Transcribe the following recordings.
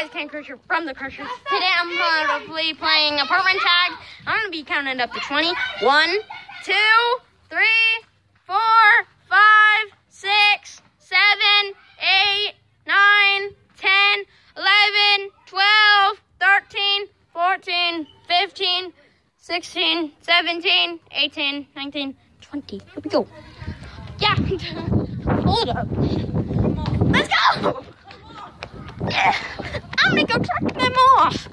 guys, Ken Crusher from the Crushers. Today I'm going to be playing apartment tag. I'm gonna be counting up to 20. One, two, three, four, five, six, seven, eight, nine, ten, eleven, twelve, thirteen, fourteen, fifteen, sixteen, seventeen, eighteen, nineteen, twenty. Here we go. Yeah. Hold up. Let's go. Yeah. Gonna check them off.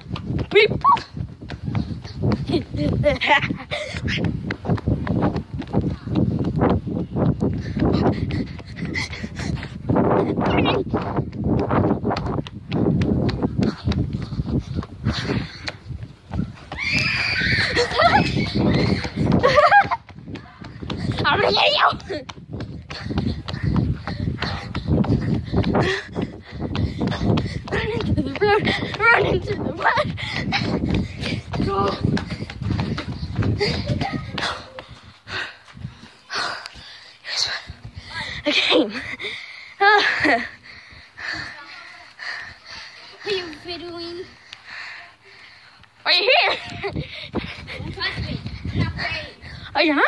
I'm gonna get you. Run into the Run into the mud. Go. A game. Are you videoing? Are you here? Don't touch me. I'm not afraid. Are you not?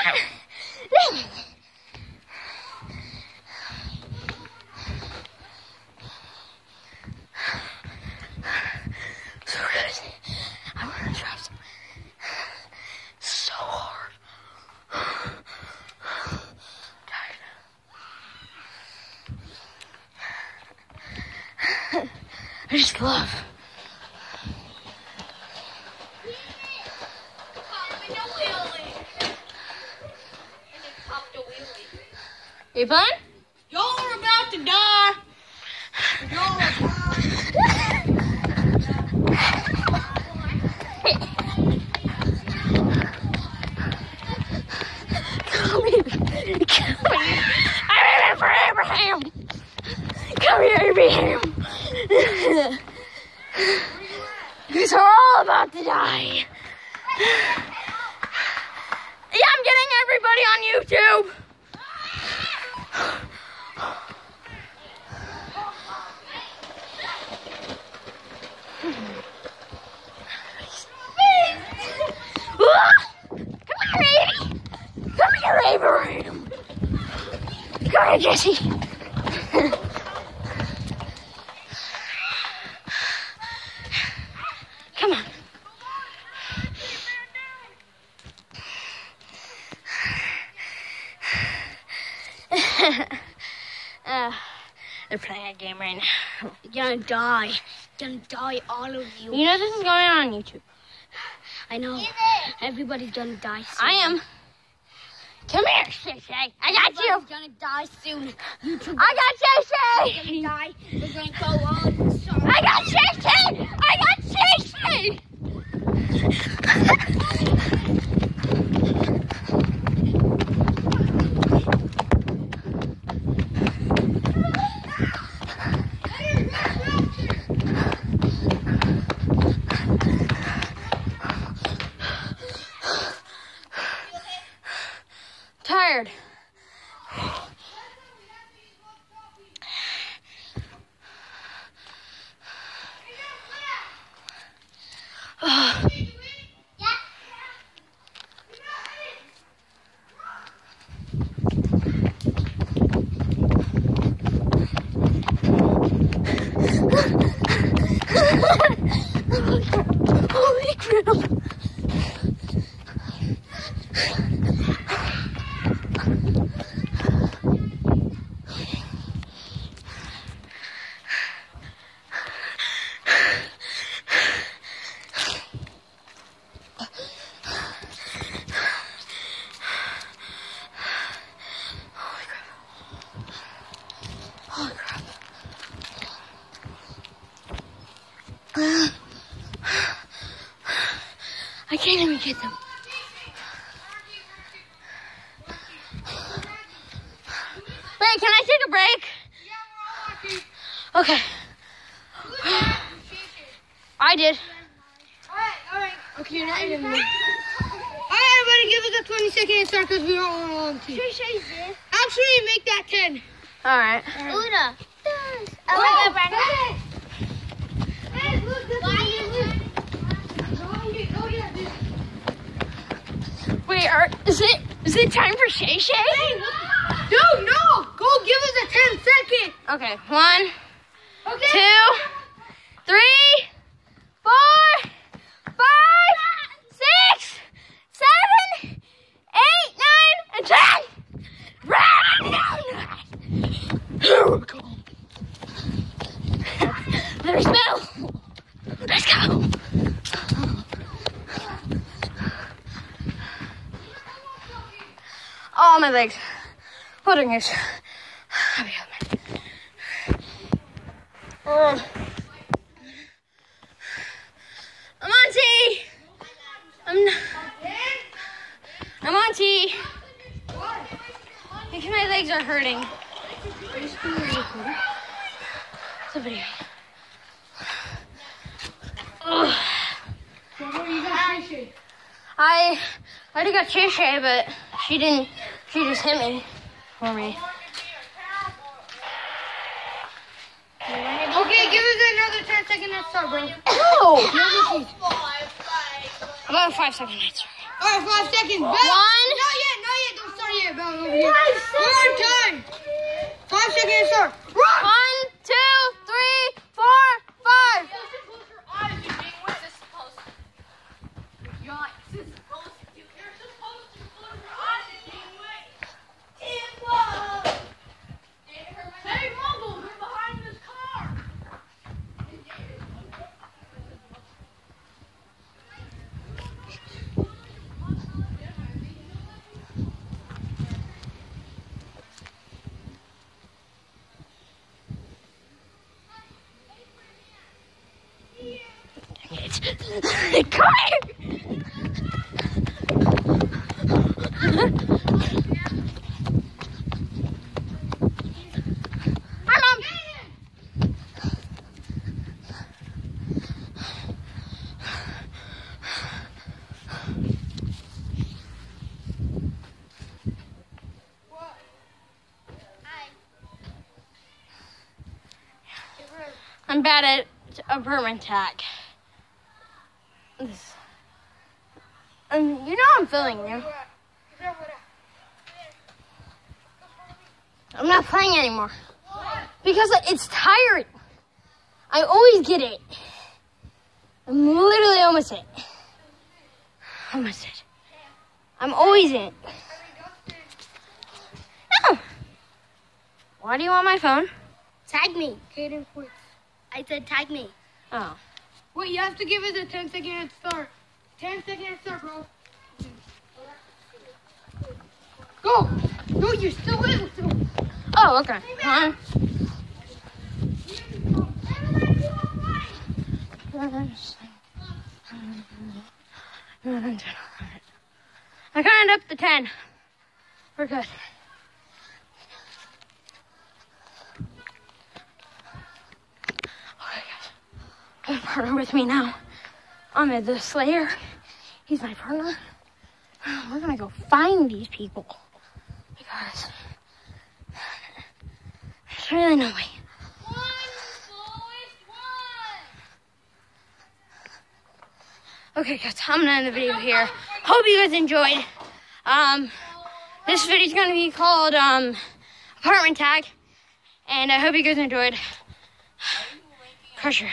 So good. I want to try some. So hard. Tired. I just love. You fun? Y'all are about to die. Y'all are Come here. Come here. I'm aiming for Abraham. Come here, Abraham. These are all about to die. Yeah, I'm getting everybody on YouTube. Come here, Amy. Come here, Abraham. Come here, Jesse. Come on. uh, they're playing a game right now. You're gonna die. You're gonna die, all of you. You know this is going on on YouTube. I know. Everybody's gonna die soon. I am. Come here, Shay Shay. I got you. Everybody's gonna die soon. YouTube I got Shay is Shay. gonna die. We're gonna go on. So I got Shay Shay. I got Shay Shay. I can't even get them. Wait, can I take a break? Okay. I did. Alright, alright. Okay, you're not even Alright, everybody give us a 20 second answer because we don't want a long team. Actually, make that 10. All right. Una. Oh, oh hey. Is it is it time for Shay Shay? Dude, no! Go give us a 10 second. Okay, one, Okay? two, three, four, five, six, seven, eight, nine, and ten. Round Here we go. There's Bill. Let's go. Oh, my legs. Putting it. Oh. I'm on T. I'm. I'm on T. Because my legs are hurting. It's a video. Ugh. You got Shay Shay. I I already got Shay Shay, but she didn't. She just hit me for me. Okay, give us another 10 second head start, bro. No. About a five second head start. Alright, five seconds. Bell. One. Not yet, not yet. Don't start yet, Bell. Over here. One more time. Five second head start. Run! One, two, three, four, five. Come here. I'm bad at apartment tag. This- Um, you know I'm filming you. I'm not playing anymore because it's tiring. I always get it. I'm literally almost it. Almost it. I'm always in. No. Why do you want my phone? Tag me. Kaden quits. I said tag me. Oh. Wait, you have to give us a 10 second head start. 10 second head start, bro. Go! No, you're still in. Oh, okay. One. I counted up to ten. We're good. Okay, guys. Partner with me now. Ahmed the Slayer. He's my partner. We're gonna go find these people. Because there's really no way. Okay, guys, I'm gonna end the video here. Hope you guys enjoyed. Um, this video's gonna be called um, apartment tag, and I hope you guys enjoyed. Crush your.